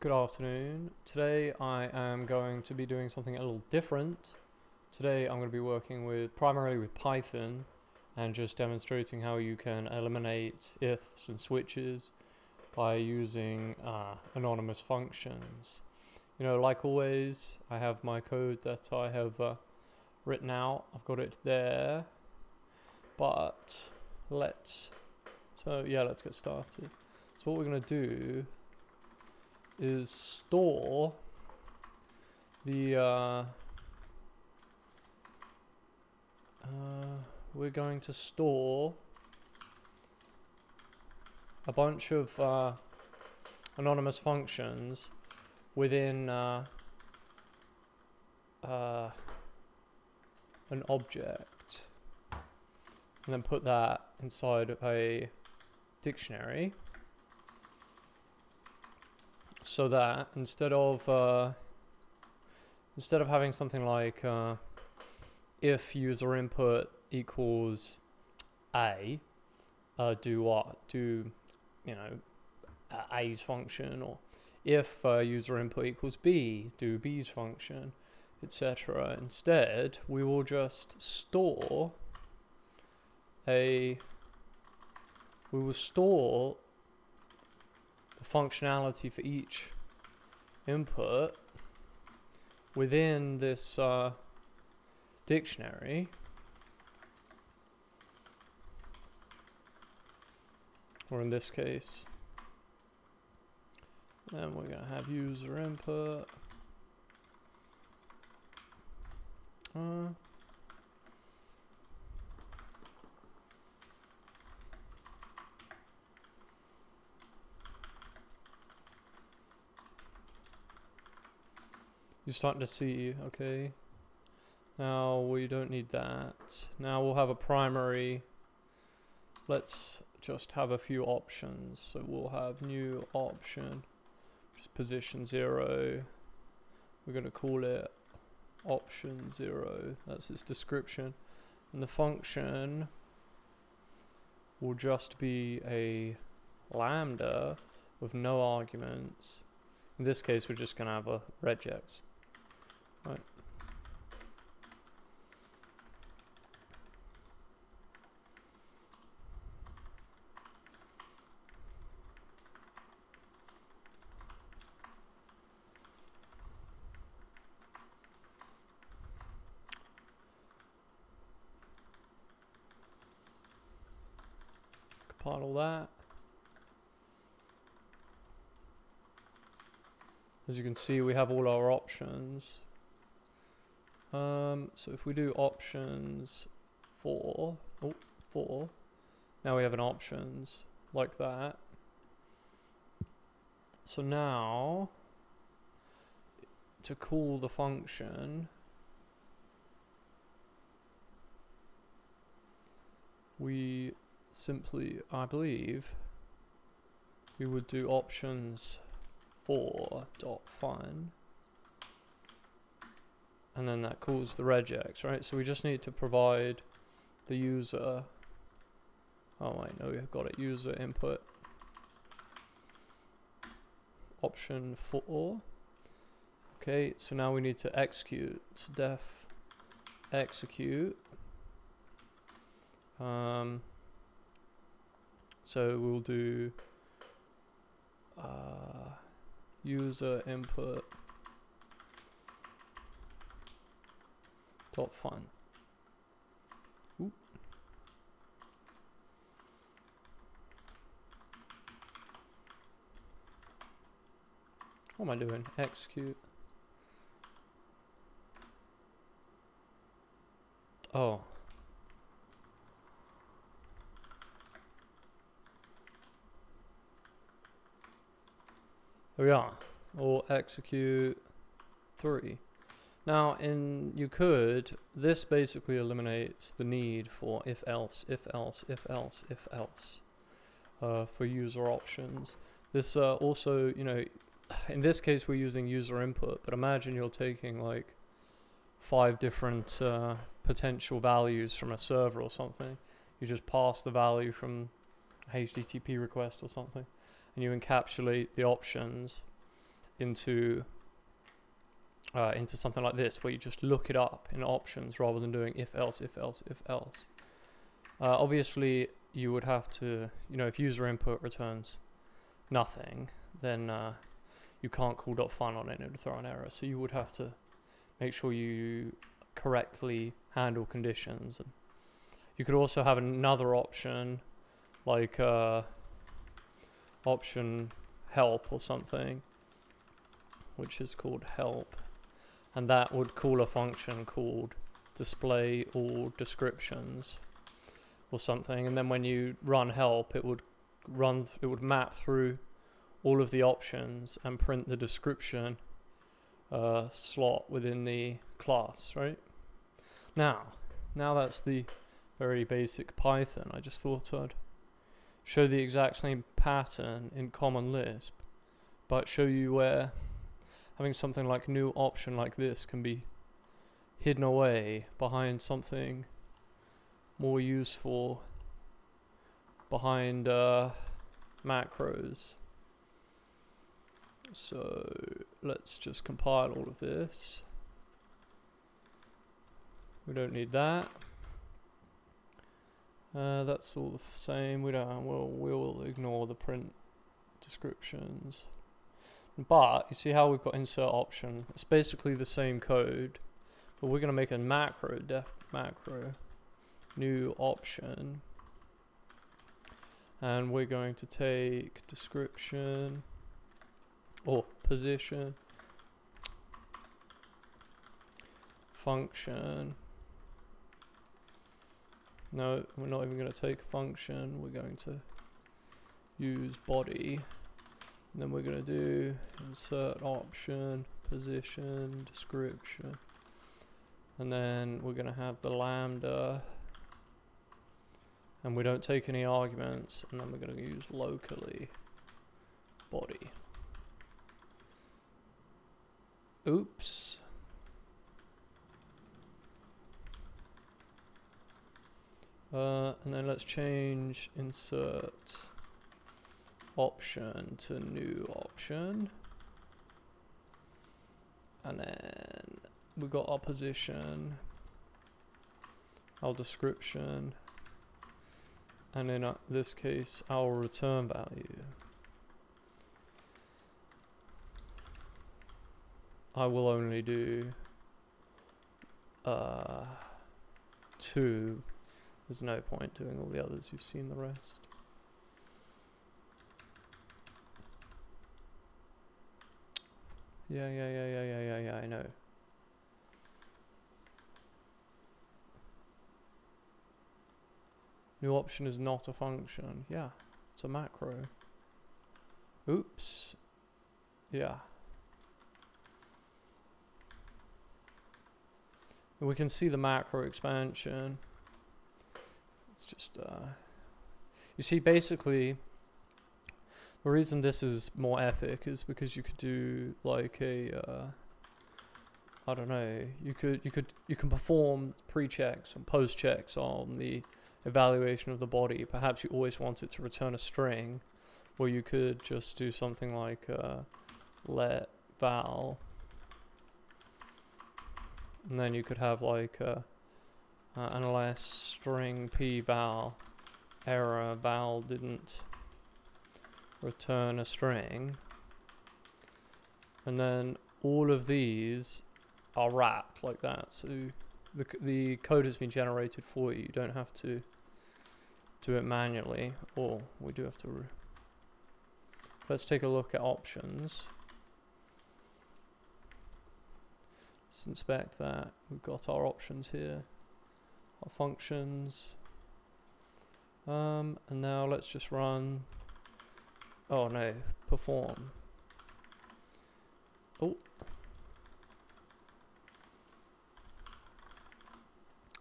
Good afternoon. Today I am going to be doing something a little different. Today I'm going to be working with primarily with Python and just demonstrating how you can eliminate ifs and switches by using uh, anonymous functions. You know, like always, I have my code that I have uh, written out. I've got it there. But let's, so yeah, let's get started. So what we're going to do is store the uh, uh, we're going to store a bunch of uh, anonymous functions within uh, uh, an object and then put that inside a dictionary so that instead of uh, instead of having something like uh, if user input equals a uh, do what do you know a's function or if uh, user input equals b do b's function etc instead we will just store a we will store the functionality for each input within this uh, dictionary. Or in this case then we're going to have user input. Uh, You're starting to see, okay. Now we don't need that. Now we'll have a primary. Let's just have a few options. So we'll have new option, just position zero. We're going to call it option zero. That's its description. And the function will just be a lambda with no arguments. In this case, we're just going to have a regex. Right. Compile that. As you can see, we have all our options. Um, so if we do options four, oh, four, now we have an options like that. So now, to call the function, we simply, I believe, we would do options four dot find and then that calls the regex, right? So we just need to provide the user. Oh wait, no, we've got it. User input option four. Okay, so now we need to execute. Def execute. Um, so we'll do uh, user input Top fun. Ooh. What am I doing? Execute. Oh. There we are. Or execute three. Now, in you could, this basically eliminates the need for if else, if else, if else, if else uh, for user options. This uh, also, you know, in this case we're using user input, but imagine you're taking like five different uh, potential values from a server or something. You just pass the value from HTTP request or something, and you encapsulate the options into uh, into something like this, where you just look it up in options rather than doing if else, if else, if else. Uh, obviously, you would have to, you know, if user input returns nothing, then uh, you can't call dot .fun on it and throw an error. So you would have to make sure you correctly handle conditions. And you could also have another option, like uh, option help or something, which is called help, and that would call a function called display all descriptions or something. And then when you run help it would run it would map through all of the options and print the description uh, slot within the class right? Now now that's the very basic Python I just thought I'd show the exact same pattern in Common Lisp but show you where having something like new option like this can be hidden away behind something more useful behind uh, macros. So let's just compile all of this. We don't need that. Uh, that's all the same. We don't. We'll we'll ignore the print descriptions. But you see how we've got insert option. It's basically the same code, but we're gonna make a macro def macro new option. And we're going to take description or position function. No we're not even going to take function. We're going to use body then we're going to do insert option position description. And then we're going to have the lambda. And we don't take any arguments and then we're going to use locally body. Oops. Uh, and then let's change insert option to new option. And then we got our position our description and in uh, this case our return value. I will only do uh, two. There's no point doing all the others. You've seen the rest yeah yeah yeah yeah yeah yeah yeah I know New option is not a function. Yeah, it's a macro. Oops. Yeah. We can see the macro expansion. It's just, uh, you see, basically, the reason this is more epic is because you could do like a, uh, I don't know, you could, you could, you can perform pre-checks and post-checks on the evaluation of the body. Perhaps you always want it to return a string, or you could just do something like uh, let val, and then you could have like uh, uh, unless string p val error val didn't return a string, and then all of these are wrapped like that. So the the code has been generated for you. You don't have to do it manually, or we do have to. Let's take a look at options. Let's inspect that. We've got our options here, our functions. Um, and now let's just run. Oh no, perform. Oh,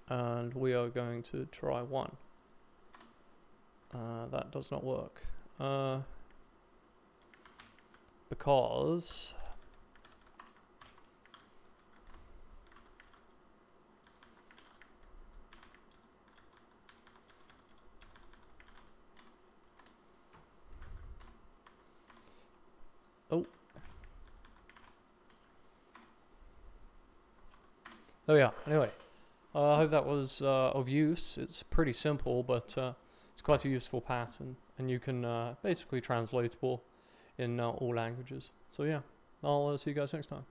and we are going to try one. Uh, that does not work. Uh, because Oh. Oh yeah, anyway. Uh, I hope that was uh, of use. It's pretty simple, but uh, it's quite a useful pattern, and you can uh, basically translatable in uh, all languages. So yeah, I'll uh, see you guys next time.